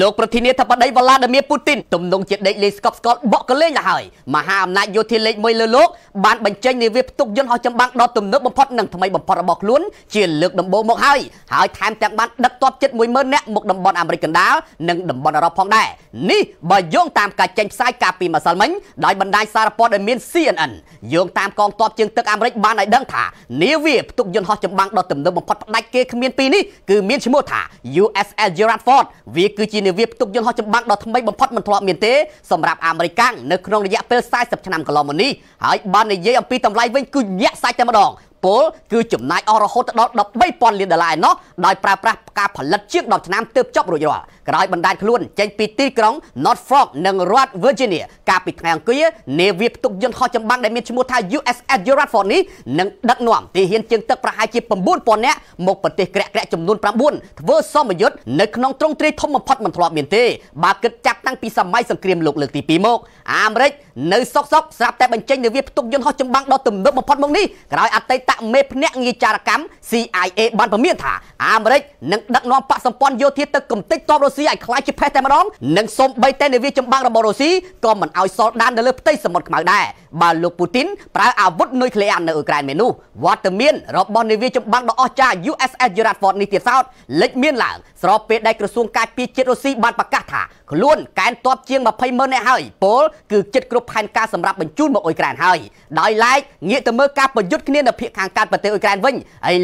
លោកប្រធានាធិបតីវ្លាឌីមៀពូទីនទំនងជាដេកលេងស្កប់ស្កល់បក់កលេងទៅហើយមហាអំណាចយោធាលេខ1លើលោកបានបញ្ចេញនាវាផ្ទុកយន្តហោះចម្បាំងដ៏ទំនើបបំផុតនិងថ្មីបំផុតរបស់ខ្លួនជាលើកដំបូងមកហើយហើយថែមទាំងបានដឹកទ័ពជិត10000នាក់មកតំបន់អាមេរិកកណ្ដាលនិងតំបន់អឺរ៉ុបផងដែរនេះបើយោងតាមការចេញផ្សាយកាលពីម្សិលមិញដោយបណ្ដាញសារព័ត៌មាន CNN យោងតាមកងទ័ពជើងទឹកអាមេរិកបានឲ្យដឹងថានាវាផ្ទុកយន្តហោះចម្បាំងដ៏ទំនើបបំផុតផ្ដាច់គេគ្មានពីរនេះគឺមានឈ្មោះថា USS Gerald Ford វាគឺជានាវាផ្ទុកយន្តហោះចម្បាំងដ៏ថ្មីបំផុតមិនធ្លាប់មានទេសម្រាប់អាមេរិកនៅក្នុងរយៈពេល40ឆ្នាំកន្លងមកនេះហើយបាននិយាយអំពីតម្លៃវិញគឺញាក់សាច់តែម្ដង ពលគឺចំណាយអស់រហូតដល់13000លានដុល្លារឯណោះដោយប្រើប្រាស់ការផលិតជាង10ឆ្នាំទើបចប់រួចរាល់ក្រោយបណ្ដាញខ្លួនចេញពីទីក្រុង Norfolk និងរដ្ឋ Virginia កាលពីថ្ងៃអង្គារនាវាផ្ទុកយន្តហោះចម្បាំងដែលមានឈ្មោះថា USS Gerald Ford នេះនឹងដឹកនាំទាហានជើងទឹកប្រហែលជា9000នាក់មកប្រទេសក្រាក់ក្រាក់ចំនួន9ធ្វើសមយុទ្ធនៅក្នុងទ្រង់ទ្រាយធំបំផុតមិនធ្លាប់មានទេបើគិតចាប់តាំងពីសម័យសង្គ្រាមលោកលើកទី2មកអាមេរិកនៅសុកសុកស្រាប់តែបញ្ចេញនាវាផ្ទុកយន្តហោះចម្បាំងដ៏ទំនើបបំផុតមកនេះក្រោយអតីតមេភ្នាក់ងារចារកម្ម CIA បានពមៀនថាអាមេរិកនឹងដឹកនាំបកសម្ព័ន្ធយោធាទៅកំទេចតបរុស្ស៊ីឲ្យខ្លាចជាផេះតែម្ដងនិងសូម្បីតែនាវាចម្បាំងរបស់រុស្ស៊ីក៏មិនឲ្យសល់ដាននៅលើផ្ទៃសមុទ្រខ្មៅដែរបើលោកពូទីនប្រើអាវុធនុយក្លេអ៊ែរនៅអ៊ុយក្រែនមែននោះវត្តមានរបស់នាវាចម្បាំងដ៏អស្ចារ្យ USS Gerald Ford នេះទៀតសោតលេចមានឡើងស្របពេលដែលក្រសួងការពារជាតិរុស្ស៊ីបានប្រកាសថាខ្លួនកែនទ័ពជាង20ម៉ឺននាក់ហើយពលគឺចិត្តគ្រប់ផែនការសម្រាប់បញ្ជូនមកអ៊ុយក្រែនហើយដោយឡែកងាកទៅមើលការប្រយុទ្ធគ្នានៅភាគខាងកើតប្រទេសអ៊ុយក្រែនវិញឥ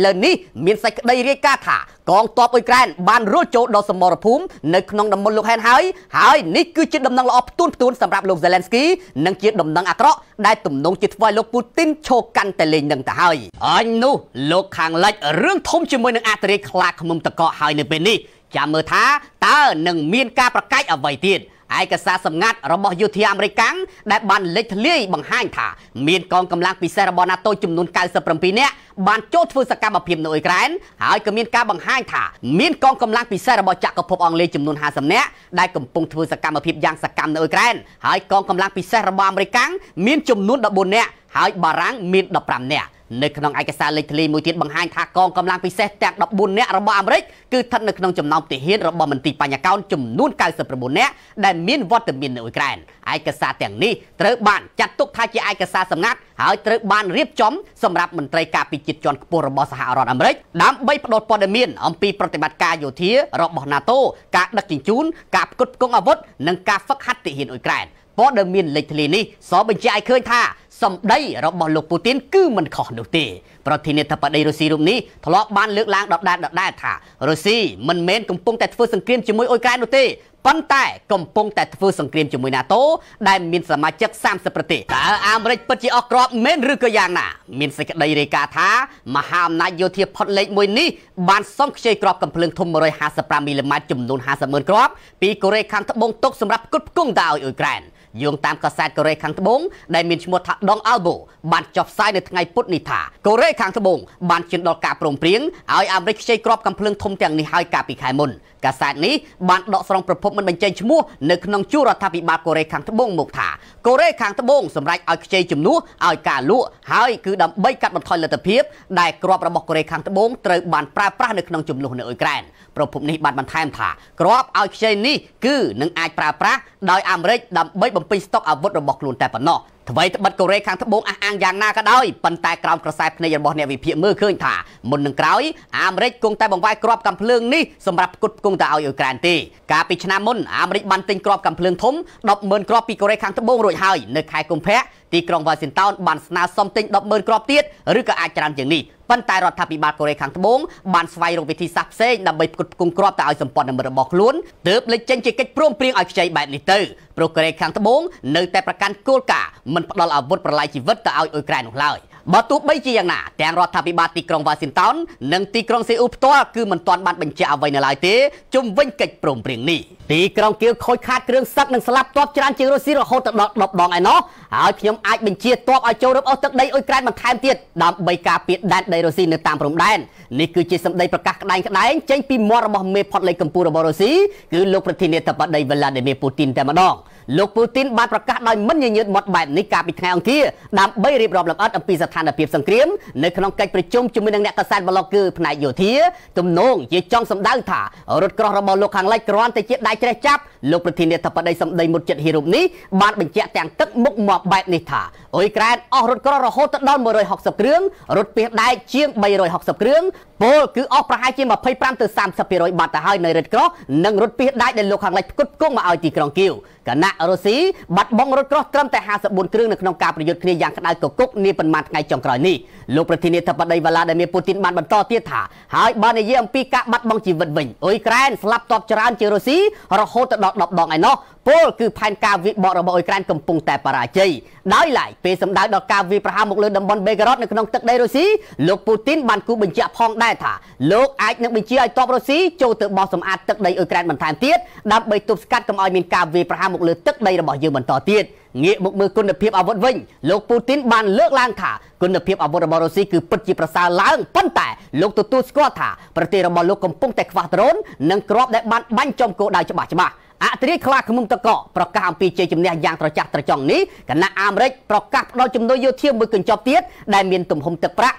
ឡូវនេះមានសេចក្តីរាយការណ៍ថាកងទ័ពអ៊ុយក្រែនបានរួចចូលដល់សមរភូមិនៅក្នុងតំបន់លោកហែនហើយហើយនេះគឺជាដំណឹងល្អផ្ទួនផ្ទួនសម្រាប់លោកហ្សេឡែនស្គីនិងជាដំណឹងអាក្រក់ដែលទំនងជាធ្វើឲ្យលោកពូទីនឈោកាន់តែលេងនឹងទៅហើយអញនោះលោកខាងលិចរឿងធំជាមួយនឹងអន្តរជាតិខ្លាឃ្មុំតកកហើយនៅពេលនេះចាំមើលថាតើនឹងមានការប្រកាច់អ្វីទៀត ឯកសារសម្ងាត់របស់យោធាអាមេរិកដែលបានលេចធ្លាយបង្ហាញថាមានកងកម្លាំងពិសេសរបស់ NATO ចំនួន97នាក់បានចូលធ្វើសកម្មភាពនៅអ៊ុយក្រែនហើយក៏មានការបង្ហាញថាមានកងកម្លាំងពិសេសរបស់ចក្រភពអង់គ្លេសចំនួន50នាក់ដែលកំពុងធ្វើសកម្មភាពយ៉ាងសកម្មនៅអ៊ុយក្រែនហើយកងកម្លាំងពិសេសរបស់អាមេរិកមានចំនួន14នាក់ហើយបារាំងមាន15នាក់ នៅក្នុងឯកសារលេខធ្លីមួយទៀតបង្ហាញថាកងកម្លាំងពិសេសទាំង14នាក់របស់អាមេរិកគឺស្ថិតនៅក្នុងចំណោមទាហានរបស់មន្ទីរបញ្ញកោនចំនួន99នាក់ដែលមានវត្តមាននៅអ៊ុយក្រែនឯកសារទាំងនេះត្រូវបានចាត់ទុកថាជាឯកសារសម្ងាត់ហើយត្រូវបានរៀបចំសម្រាប់មន្ត្រីការពារជាតិជាន់ខ្ពស់របស់សហរដ្ឋអាមេរិកដើម្បីផ្តល់ព័ត៌មានអំពីប្រតិបត្តិការយោធារបស់ NATO ការដឹកជញ្ជូនការផ្គត់ផ្គង់អាវុធនិងការហ្វឹកហាត់ទាហានអ៊ុយក្រែនព័ត៌មានលេខធ្លីនេះសបញ្ជាក់ឲ្យឃើញថាសម្ដីរបស់លោកពូទីនគឺមិនខុសនោះទេប្រធានាធិបតីរុស្ស៊ីរូបនេះធ្លាប់បានលើកឡើងដដែលដដែលថារុស្ស៊ីមិនមែនកំពុងតែធ្វើសង្គ្រាមជាមួយអ៊ុយក្រែននោះទេប៉ុន្តែកំពុងតែធ្វើសង្គ្រាមជាមួយ NATO ដែលមានសមាជិក30ប្រទេសតើអាមេរិកពិតជាអស់គ្រាប់មែនឬក៏យ៉ាងណា មានសេចក្តីរាយការណ៍ថាមហាអំណាចយោធាផុតលេខ1នេះបានសង់ខ្ចីគ្រាប់កំភ្លើងធំ155មីលីម៉ែត្រចំនួន50ម៉ឺនគ្រាប់ពីកូរ៉េខាងត្បូងទុកសម្រាប់ផ្គត់ផ្គង់ទៅឲ្យអ៊ុយក្រែនយោងតាមកសែតកូរ៉េខាងត្បូងដែលមានឈ្មោះថាដងអាល់បូបានចុះផ្សាយនៅថ្ងៃពុធនេះថាកូរ៉េខាងត្បូងបានជិនដល់ការព្រមព្រៀងឲ្យអាមេរិកខ្ចីគ្រាប់កំភ្លើងធំទាំងនេះឲ្យកាលពីខែមុនកាសែតនេះបានដកស្រង់ប្រភពមិនបញ្ចេញឈ្មោះនៅក្នុងជួររដ្ឋាភិបាលកូរ៉េខាងត្បូងមកថាកូរ៉េខាងត្បូងសម្រេចឲ្យខ្ចីជំនួសឲ្យការលក់ហើយគឺដើម្បីកាត់បន្ថយលទ្ធភាពដែលគ្រាប់របស់កូរ៉េខាងត្បូងត្រូវបានប្រើប្រាស់នៅក្នុងចំនួននៅអ៊ុយក្រែន ប្រភពនេះបានបន្ថែមថាគ្រាប់ឲ្យខ្ចីនេះគឺនឹងអាចប្រើប្រាស់ដោយអាមេរិកដើម្បីបំពេញស្តុកអាវុធរបស់ខ្លួនតែប៉ុណ្ណោះអ្វីត្បិតកូរ៉េខាងត្បូងអះអាងយ៉ាងណាក៏ដោយប៉ុន្តែក្រោមក្រសែភ្នែករបស់អ្នកវិភាគមើលឃើញថាមុននឹងក្រោយអាមេរិកគង់តែបង្វែរគ្រាប់កាំភ្លើងនេះសម្រាប់ផ្គត់ផ្គង់ទៅឲ្យអ៊ុយក្រែនទេកាលពីឆ្នាំមុនអាមេរិកបានទិញគ្រាប់កាំភ្លើងធំ100,000គ្រាប់ពីកូរ៉េខាងត្បូងរួចហើយនៅខែកុម្ភៈទីក្រុង Washington បានស្នើសុំទិញ100,000គ្រាប់ទៀតឬក៏អាចច្រើនជាងនេះ ប៉ុន្តែរដ្ឋាភិបាលកូរ៉េខាងត្បូងបានស្វែងរកវិធីសាស្ត្រផ្សេងដើម្បីផ្គត់ផ្គង់គ្រាប់ទៅឲ្យសម្ព័ន្ធមិត្តរបស់ខ្លួនទើបលេចចេញជាកិច្ចព្រមព្រៀងឲ្យខ្ចីបែបនេះទៅព្រោះកូរ៉េខាងត្បូងនៅតែប្រកាន់គោលការណ៍មិនផ្ដល់អាវុធប្រឡាយជីវិតទៅឲ្យអ៊ុយក្រែននោះឡើយ បើទោះបីជាយ៉ាងណាទាំងរដ្ឋាភិបាលទីក្រុង Washington និងទីក្រុងសេអ៊ូផ្ទាល់គឺមិនទាន់បានបញ្ជាក់អ្វីនៅឡើយទេជុំវិញកិច្ចព្រមព្រៀងនេះទីក្រុងគៀវខូចខាតគ្រឿងសឹកនិងស្លាប់ទ័ពច្រើនជាងរុស្ស៊ីរហូតដល់10ដងឯណោះហើយខ្ញុំអាចបញ្ជាទ័ពឲ្យចូលរឹបអូសទឹកដីអ៊ុយក្រែនបន្ថែមទៀតដើម្បីការពារដែនដីរុស្ស៊ីនៅតាមព្រំដែននេះគឺជាសម្ដីប្រកាសក្តែងក្តែងចេញពីមាត់របស់មេផុតលេខកម្ពុជារបស់រុស្ស៊ីគឺលោកប្រធានាធិបតី Vladimir Putin តែម្ដង លោកពូទីនបានប្រកាសដោយមិនញញើតមាត់បែបនេះកាលពីថ្ងៃអង្គារដើម្បីរៀបរាប់លម្អិតអំពីស្ថានភាពសង្គ្រាមនៅក្នុងកិច្ចប្រជុំជាមួយនឹងអ្នកកសែតប្លុកគឺផ្នែកយោធាទំនងជាចង់សម្ដៅថារថក្រោះរបស់លោកខាងលិចគ្រាន់តែជាដៃជ្រេះចាប់លោកប្រធានាធិបតីសម្ដីមុតចិត្តហ៊ីរូបនេះបានបញ្ជាក់ទាំងទឹកមុខមាត់បែបនេះថាអ៊ុយក្រែនអស់រថក្រោះរហូតដល់160គ្រឿងរថពាសដែកជាង360គ្រឿងពលគឺអស់ប្រហែលជា25ទៅ30%បាត់ទៅហើយនៅរថក្រោះនិងរថពាសដែកដែលលោកខាងលិចផ្គត់ផ្គង់មកឲ្យទីក្រុងគៀវគណៈរុស្ស៊ីបាត់បង់រថក្រោះត្រឹមតែ54គ្រឿងនៅក្នុងការប្រយុទ្ធគ្នាយ៉ាងក្តៅគគុកនាប៉ុន្មានថ្ងៃចុងក្រោយនេះលោកប្រធានាធិបតីវ៉ាឡាឌីមៀពូទីនបានបន្តទៀតថាហើយបើនិយាយអំពីការបាត់បង់ជីវិតវិញអ៊ុយក្រែនស្លាប់តបច្រើនជារុស្ស៊ីរហូតដល់10ដងឯណោះពលគឺផែនការវិបករបស់អ៊ុយក្រែនកំពុងតែបរាជ័យដោយឡែកពេលសម្ដៅដល់ការវាយប្រហារមកលើតំបន់បេការ៉ុតនៅក្នុងទឹកដីរុស្ស៊ីលោកពូទីនបានគូបញ្ជាក់ផងដែរថាលោកអាចនឹងបញ្ជាឲ្យទ័ពរុស្ស៊ីចូលទៅបោះសម្អាតទឹកដីអ៊ុយក្រែនបន្ថែមទៀតដើម្បីទប់ស្កាត់កុំឲ្យមានការវាយប្រហារមកលើទឹកដីរបស់យើងបន្តទៀតងាកមកមើលគុណភាពអាវុធវិញលោកពូទីនបានលើកឡើងថាគុណភាពអាវុធរបស់រុស្ស៊ីគឺពិតជាប្រសើរឡើងប៉ុន្តែលោកទទួលស្គាល់ថាប្រទេសរបស់លោកកំពុងតែខ្វះដ្រូននិងគ្រាប់ដែលបានបាញ់ចំគោលដៅច្បាស់ច្បាស់អត្រាខ្លាឃ្មុំតកប្រកាសអំពីជ័យជំនះយ៉ាងត្រចះត្រចង់នេះគណៈអាមេរិកប្រកាសផ្ដល់ជំនួយយោធាមួយកញ្ចប់ទៀតដែលមានទំហំទឹកប្រាក់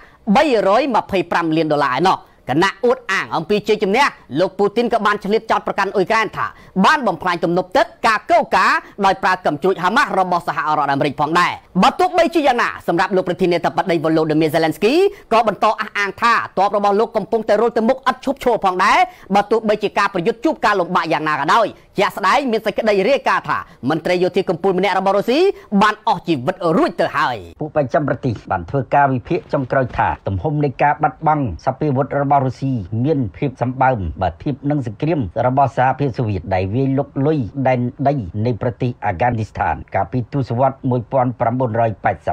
325លានដុល្លារឯណោះ គណៈអួតអាងអំពីជ័យជំនះលោកពូទីនក៏បានឆ្លៀតចោតប្រកាន់អ៊ុយក្រែនថាបានបំផ្លាញទំនប់ទឹកការកោការដោយប្រើកំជ្រួចហាម៉ាស់របស់សហរដ្ឋអាមេរិកផងដែរបើទោះបីជាយ៉ាងណាសម្រាប់លោកប្រធានាធិបតីវ៉ូឡូឌីមៀហ្សេឡិនស្គីក៏បន្តអះអាងថាទ័ពរបស់លោកកំពុងតែរុលទៅមុខឥតឈប់ឈរផងដែរបើទោះបីជាការប្រយុទ្ធជួបការលំបាកយ៉ាងណាក៏ដោយជាក់ស្ដែងមានសេចក្តីរាយការណ៍ថាមន្ត្រីយោធាកម្ពុជាម្នាក់របស់រុស្ស៊ីបានអស់ជីវិតរួចទៅហើយពួកបញ្ចាំប្រទេសបានធ្វើការវិភាគចុងក្រោយថាទំហំនៃការបាត់បង់សព្វាវុធរបស់រុស្ស៊ីមានភាពសម្បើមបើធៀបនឹងសង្គ្រាមរបស់សហភាពសូវៀតដែលវាយលុកលុយដែនដីនៃប្រទេសអាហ្គានីស្ថាន កាលពីទសវត្សរ៍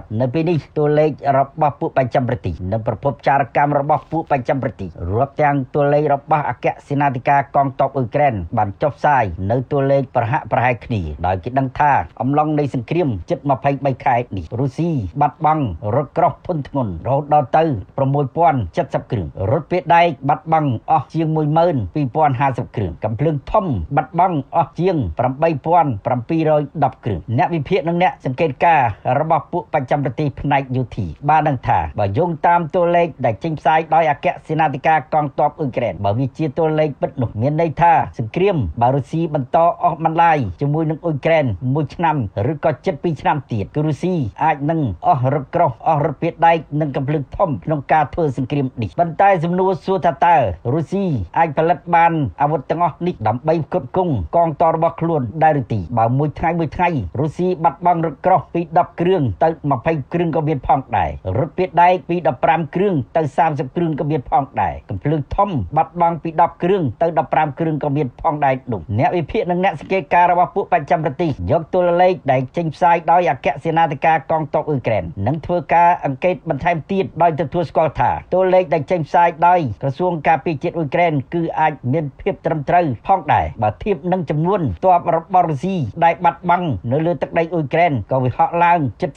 1980នៅពេលនេះតួលេខរបស់ពួកបញ្ចាំប្រទេសនិងប្រភពចារកម្មរបស់ពួកបញ្ចាំប្រទេសរាប់ទាំងតួលេខរបស់អគ្គសេនាធិការកងទ័ពអ៊ុយក្រែនបានចុះផ្សាយនៅតួលេខប្រហាក់ប្រហែលគ្នាដោយគេដឹងថាអំឡុងនៃសង្គ្រាមជិត23ខែនេះរុស្ស៊ីបាត់បង់រថក្រោះធុនធ្ងន់រហូតដល់ទៅ6070គ្រឿងរថពាដែកបាត់បង់អស់ជាង12050គ្រឿងកំភ្លើងធំបាត់បង់អស់ជាង8710គ្រឿងអ្នកវិភាគនិងអ្នកសង្កេតការណ៍របស់ពួកបច្ចាំប្រទេសផ្នែកយោធាបានដឹងថាបើយោងតាមតួលេខដែលចេញផ្សាយដោយអគ្គសេនាធិការកងទ័ពអ៊ុយក្រែនបើវាជាតួលេខពិតនោះមានន័យថាសង្គ្រាមបើរុស្ស៊ីបន្តអស់បន្លាយជាមួយនឹងអ៊ុយក្រែនមួយឆ្នាំឬក៏ជិត2ឆ្នាំទៀតគឺរុស្ស៊ីអាចនឹងអស់រថក្រោះអស់រថពាដែកនិងកំភ្លើងធំក្នុងការធ្វើសង្គ្រាមនេះប៉ុន្តែសំណួរសួរថាតើរុស្ស៊ីអាចផលិតបានអាវុធទាំងអស់នេះដើម្បីផ្គត់ផ្គង់កងទ័ពរបស់ខ្លួនដែរឬទេបើមួយថ្ងៃមួយថ្ងៃរុស្ស៊ីបាត់បង់រថក្រោះពី10គ្រឿងទៅ20គ្រឿងក៏មានផងដែររថពាដែកពី15គ្រឿងទៅ30គ្រឿងក៏មានផងដែរកំភ្លើងធំបាត់បង់ពី10គ្រឿងទៅ15គ្រឿងក៏មានផងដែរនោះអ្នកវិភាគនិងអ្នកសង្កេតការណ៍របស់ពួកបច្ចាំប្រទេសយកតួលេខដែលចេញផ្សាយដោយអគ្គសេនាធិការកងទ័ពអ៊ុយក្រែននិងធ្វើការអង្កេតបន្ថែមទៀតដោយទទួលស្គាល់ថាតួលេខដែលចេញផ្សាយដោយក្រសួងការពារជាតិអ៊ុយក្រែនគឺអាចមានភាពត្រឹមត្រូវផងដែរបើធៀបនឹងចំនួនទ័ពរបស់រុស្ស៊ីដែលបាត់បង់នៅលើទឹកដីអ៊ុយក្រែនក៏វាហក់ឡើងជិត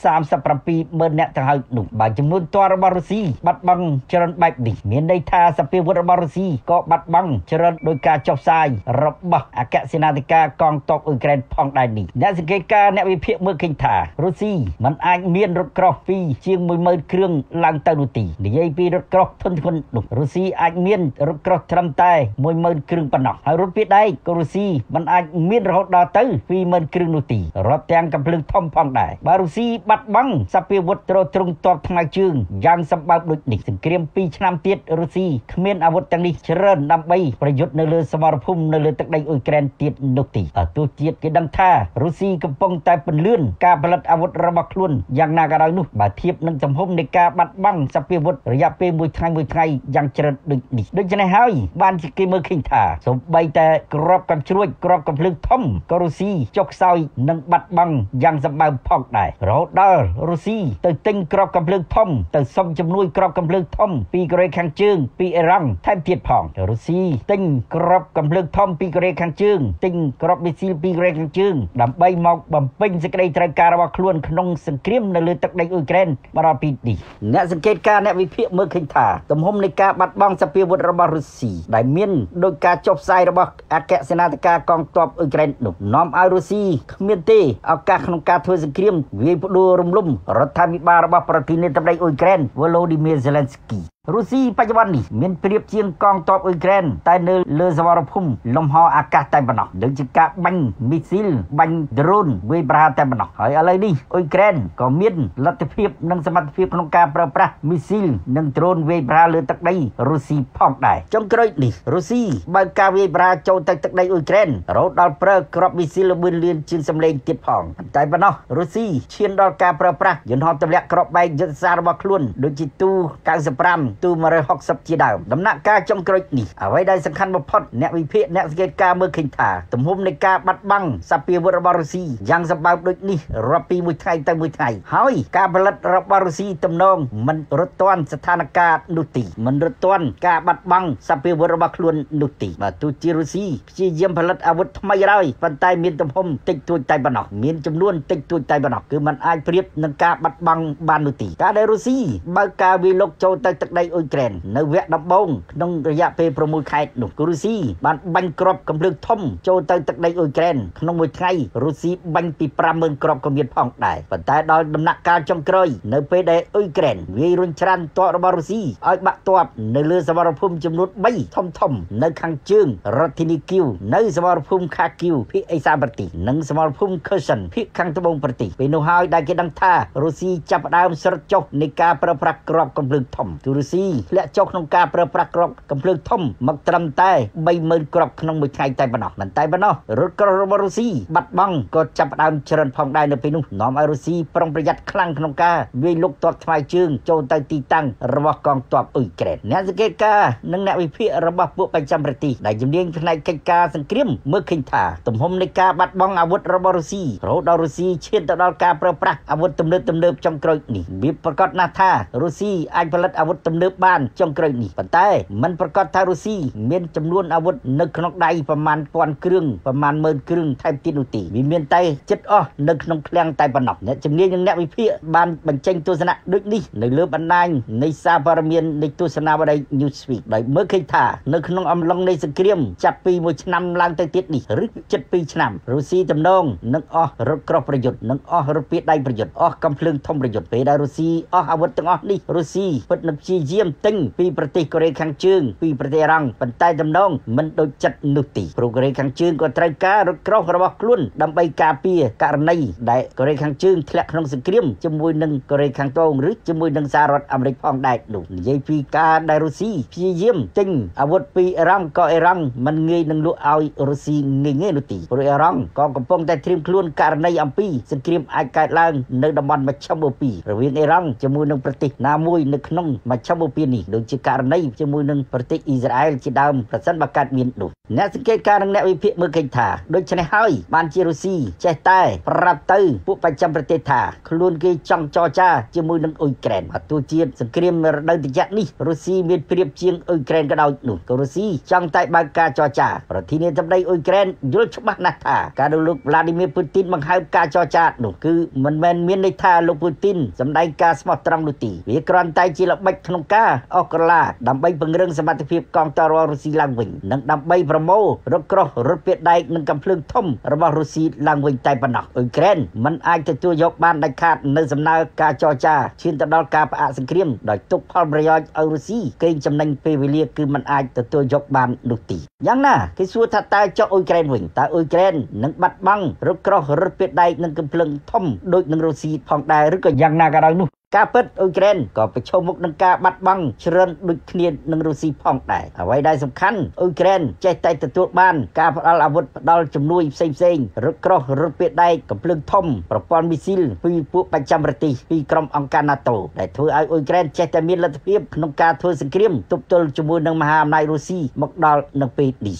37ម៉ឺននាក់ទៅហើយនោះបើចំនួនទ័ពរបស់រុស្ស៊ីបាត់បង់ច្រើនបែបនេះមានន័យថាសភាវុធរបស់រុស្ស៊ីក៏បាត់បង់ច្រើនដោយការចុះផ្សាយរបស់អគ្គសេនាធិការកងទ័ពអ៊ុយក្រែនផងដែរនេះអ្នកសង្កេតការអ្នកវិភាគមើលឃើញថារុស្ស៊ីមិនអាចមានរថក្រោះពីជាង10000គ្រឿងឡើងទៅនោះទេនិយាយពីរថក្រោះធុនធ្ងន់នោះរុស្ស៊ីអាចមានរថក្រោះត្រឹមតែ10000គ្រឿងប៉ុណ្ណោះហើយរថពាដែកក៏រុស្ស៊ីមិនអាចមានរហូតដល់ទៅ20000គ្រឿងនោះទេរាប់ទាំងកំភ្លើងធំផងដែរបើរុស្ស៊ីបាត់បង់សព្វាវុធទ្រទ្រង់ទ័ពថ្មើរជើងយ៉ាងសម្បើមដូចនេះសង្គ្រាម2ឆ្នាំទៀតរុស្ស៊ីគ្មានអាវុធទាំងនេះច្រើនដើម្បីប្រយុទ្ធនៅលើសមរភូមិនៅលើទឹកដីអ៊ុយក្រែនទៀតនោះទេទោះជាតិគេដឹងថារុស្ស៊ីកំពុងតែពន្លឿនការផលិតអាវុធរបស់ខ្លួនយ៉ាងណាក៏ដោយនោះបើធៀបនឹងទំហំនៃការបាត់បង់សព្វាវុធរយៈពេលមួយថ្ងៃមួយថ្ងៃយ៉ាងច្រើនដូចនេះដូច្នេះហើយបានជាគេមើលឃើញថាសូម្បីតែក្របកំជ្រួចក្របកំភ្លើងធំក៏រុស្ស៊ីចុកខ្សោយនិងបាត់បង់យ៉ាងសម្បើមផងដែររហូតដល់រុស្ស៊ីទៅទិញក្របកំភ្លើងធំទៅសុំជំនួយក្របកំភ្លើងធំពីកូរ៉េខាងជើងពីអ៊ីរ៉ង់ថែមទៀតផងរុស្ស៊ីទិញក្របកំភ្លើងធំពីកូរ៉េខាងជើងទិញក្របមីស៊ីលពីកូរ៉េខាងជើងដើម្បីមកបំពេញសេចក្តីត្រូវការរបស់ខ្លួនក្នុងសង្គ្រាមនៅលើទឹកដីអ៊ុយក្រែនបរាពីនេះអ្នកសង្កេតការអ្នកវិភាគមើលឃើញថាទំហំនៃការបាត់បបង់សភាវុធរបស់រុស្ស៊ីដែលមានដោយការចុះផ្សាយរបស់អគ្គសេនាធិការកងទ័ពអ៊ុយក្រែននោះនាំឲ្យរុស្ស៊ីគ្មានទេឱកាសក្នុងការធ្វើសង្គ្រាមវាយផ្ដួលរំលំរដ្ឋាភិបាលរបស់ប្រធានាធិបតីអ៊ុយក្រែន Volodymyr Zelensky រុស្ស៊ីបច្ចុប្បន្ននេះមានព្រៀបជាងកងទ័ពអ៊ុយក្រែនតែនៅលើសវរភូមិលំហអាកាសតែប៉ុណ្ណោះដូចជាការបាញ់មីស៊ីលបាញ់ដ្រូនវាយប្រហារតែប៉ុណ្ណោះហើយឥឡូវនេះអ៊ុយក្រែនក៏មានលទ្ធភាពនិងសមត្ថភាពក្នុងការប្រើប្រាស់មីស៊ីលនិងដ្រូនវាយប្រហារលើទឹកដីរុស្ស៊ីផងដែរចុងក្រោយនេះរុស្ស៊ីបើកការវាយប្រហារចូលទៅទឹកដីអ៊ុយក្រែនរហូតដល់ប្រើគ្រាប់មីស៊ីលល្បឿនលឿនជាងសម្លេងទៀតផងតែប៉ុណ្ណោះរុស្ស៊ីឈានដល់ការប្រើប្រាស់យន្តហោះទម្លាក់គ្រាប់បែកយុទ្ធសាស្ត្ររបស់ខ្លួនដូចជាទូ95ទូ160ជាដើមដំណាក់កាលចុងក្រោយនេះអ្វីដែលសំខាន់បំផុតអ្នកវិភាគអ្នកសង្កេតការមើលឃើញថាទំហំនៃការបាត់បង់សពាវុធរបស់រុស្ស៊ីយ៉ាងសម្បើមដូចនេះរាប់ពីមួយថ្ងៃទៅមួយថ្ងៃហើយការផលិតរបស់រុស្ស៊ីទំនងមិនរត់ទាន់ស្ថានភាពនោះទេមិនរត់ទាន់ការបាត់បង់សពាវុធរបស់ខ្លួននោះទេបាទទោះជារុស្ស៊ីព្យាយាមផលិតអាវុធថ្មីហើយប៉ុន្តែមានទំហំតិចតួចតែប៉ុណ្ណោះមានចំនួនតិចតួចតែប៉ុណ្ណោះគឺมันអាចប្រៀបនឹងការបាត់បង់បាននោះទេការដែលរុស្ស៊ីបើកការវាយលុកចូលទៅទឹកដីអ៊ុយក្រែននៅវគ្គដំបូងក្នុងរយៈពេល6ខែនោះរុស្ស៊ីបានបាញ់គ្រាប់កម្លាំងធំចូលទៅទឹកដីអ៊ុយក្រែនក្នុងមួយថ្ងៃរុស្ស៊ីបាញ់ពី50000គ្រាប់ក៏មានផងដែរប៉ុន្តែដល់ដំណាក់កាលចុងក្រោយនៅពេលដែលអ៊ុយក្រែនវាយរុញច្រានទ័ពរបស់រុស្ស៊ីឲ្យបាក់ទ័ពនៅលើសមរភូមិចំនួន3ធំធំនៅខាងជើងរដ្ឋធានីគីវនៅសមរភូមិខាគីវភាគឦសានប្រទេសនិងសមរភូមិខឺសិនភាគខាងត្បូងប្រទេសពេលនោះហើយដែលគេដឹងថារុស្ស៊ីចាប់ផ្ដើមស្រុតចុះនៃការប្រើប្រាស់គ្រាប់កម្លាំងធំទូរុស្ស៊ីធ្លាក់ចុះក្នុងការប្រើប្រាស់គ្រាប់កំភ្លើងធំមកត្រឹមតែ30000គ្រាប់ក្នុងមួយថ្ងៃតែប៉ុណ្ណោះមិនតែប៉ុណ្ណោះរថក្រោះរបស់រុស្ស៊ីបាត់បង់ក៏ចាប់ផ្ដើមច្រើនផងដែរនៅពេលនោះនាំឲ្យរុស្ស៊ីប្រុងប្រយ័ត្នខ្លាំងក្នុងការវាយលុកទ័ពថ្វាយជើងចូលទៅទីតាំងរបស់កងទ័ពអ៊ុយក្រែនអ្នកសង្កេតការណ៍និងអ្នកវិភាគរបស់ពួកបច្ចាំប្រទេសដែលជំនាញផ្នែកកិច្ចការសង្គ្រាមមើលឃើញថាទំហំនៃការបាត់បង់អាវុធរបស់រុស្ស៊ីរហូតដល់រុស្ស៊ីឈានទៅដល់ការប្រើប្រាស់អាវុធទំនើបទំនើបចុងក្រោយនេះវាប្រកាសណាស់ថារុស្ស៊ីអាចផលិតអាវុធទំនើបបានចុងក្រោយនេះប៉ុន្តែมันប្រកាសថារុស្ស៊ីមានចំនួនអាវុធនៅក្នុងដៃប្រមាណពាន់គ្រឿងប្រមាណម៉ឺនគ្រឿងថែមទៀតនោះទេវាមានតែចិត្តអស់នៅក្នុងឃ្លាំងតែប៉ុណ្ណោះអ្នកជំនាញនិងអ្នកវិភាគបានបញ្ចេញទស្សនៈដូចនេះនៅលើបណ្ដាញនៃសារព័ត៌មាននៃទស្សនាវដ្តី Newsweek ដោយមើលឃើញថានៅក្នុងអំឡុងនៃសង្គ្រាមចាប់ពីមួយឆ្នាំឡើងទៅទៀតនេះឬជិត2ឆ្នាំរុស្ស៊ីទំនងនឹងអស់រថក្រោះប្រយុទ្ធនឹងអស់រថពាដៃប្រយុទ្ធអស់កំភ្លើងធំប្រយុទ្ធពេលដែលរុស្ស៊ីអស់អាវុធទាំងអស់នេះរុស្ស៊ីពិតនឹងព្យាយាមទិញពីប្រទេសកូរ៉េខាងជើងពីប្រទេសអារ៉ង់ប៉ុន្តែតំណងមិនដូចចិត្តនោះទេព្រោះកូរ៉េខាងជើងក៏ត្រូវការរថក្រោះរបស់ខ្លួនដើម្បីការពារករណីដែលកូរ៉េខាងជើងធ្លាក់ក្នុងសង្គ្រាមជាមួយនឹងកូរ៉េខាងត្បូងឬជាមួយនឹងសហរដ្ឋអាមេរិកផងដែរនោះនិយាយពីការដែលរុស្ស៊ីព្យាយាមទិញអាវុធពីអ៊ីរ៉ង់ក៏អ៊ីរ៉ង់មិនងាយនឹងលក់ឲ្យរុស្ស៊ីងាយងាយនោះទេព្រោះអ៊ីរ៉ង់ក៏កំពុងតែត្រៀមខ្លួនករណីអំពីសង្គ្រាមអាចកើតឡើងនៅតំបន់មជ្ឈមបូព៌ារវាងអ៊ីរ៉ង់ជាមួយនឹងប្រទេសណាមួយនៅក្នុងមជ្ឈមបូព៌ានេះដូចជាករណីជាមួយនឹងប្រទេសអ៊ីស្រាអែលជាដើមប្រសិនបើកើតមាននោះអ្នកសង្កេតការណ៍និងអ្នកវិភាគមើលឃើញថាដូច្នេះហើយបានជារុស្ស៊ីចេះតែប្រាប់ទៅពួកបច្ចាំប្រទេសថាខ្លួនគេចង់ចរចាជាមួយនឹងអ៊ុយក្រែនបើទោះជាសង្គ្រាមរដូវត្រជាក់នេះរុស្ស៊ីមានព្រៀបជាងអ៊ុយក្រែនក៏ដោយនោះក៏រុស្ស៊ីចង់តែបើកការចរចាប្រធានាធិបតីអ៊ុយក្រែនយល់ច្បាស់ណាស់ថាការដែលលោកវ្លាឌីមៀពូទីនបង្ហើបការចរចានោះគឺមិនមែនមានន័យថាលោកពូទីនសម្ដែងការស្មោះត្រង់នោះទេវាគ្រាន់តែជាល្បិចក្នុងការអស់ក្រឡាដើម្បីពង្រឹងសមត្ថភាពកងទ័ពរបស់រុស្ស៊ីឡើងវិញនិងដើម្បីប្រមូលរថក្រោះរថពាដែកនិងកំភ្លើងធំរបស់រុស្ស៊ីឡើងវិញតែប៉ុណ្ណោះអ៊ុយក្រែនមិនអាចទទួលយកបានដាច់ខាតនៅសំណើការចរចាឈានទៅដល់ការផ្អាកសង្គ្រាមដោយទុកផលប្រយោជន៍ឲ្យរុស្ស៊ីកេងចំណេញពេលវេលាគឺមិនអាចទទួលយកបាននោះទេយ៉ាងណាគេសួរថាតើចុះអ៊ុយក្រែនវិញតើអ៊ុយក្រែននឹងបាត់បង់រថក្រោះរថពាដែកនិងកំភ្លើងធំដូចនឹងរុស្ស៊ីផងដែរឬក៏យ៉ាងណាក៏ដោយនោះ ការពិតអ៊ុយក្រែនក៏ប្រឈមមុខនឹងការបាត់បង់ច្រើនដូចគ្នានឹងរុស្ស៊ីផងដែរអ្វីដែលសំខាន់អ៊ុយក្រែនចេះតែទទួលបានការផ្ដល់អាវុធផ្ដល់ជំនួយផ្សេងផ្សេងរថក្រោះរថពាដែកកំភ្លើងធំប្រព័ន្ធមីស៊ីលពីពួកបច្ចាំប្រទេសពីក្រុមអង្គការ NATO ដែលធ្វើឲ្យអ៊ុយក្រែនចេះតែមានលទ្ធភាពក្នុងការធ្វើសង្គ្រាមទប់ទល់ជាមួយនឹងមហាអំណាចរុស្ស៊ីមកដល់នៅពេលនេះ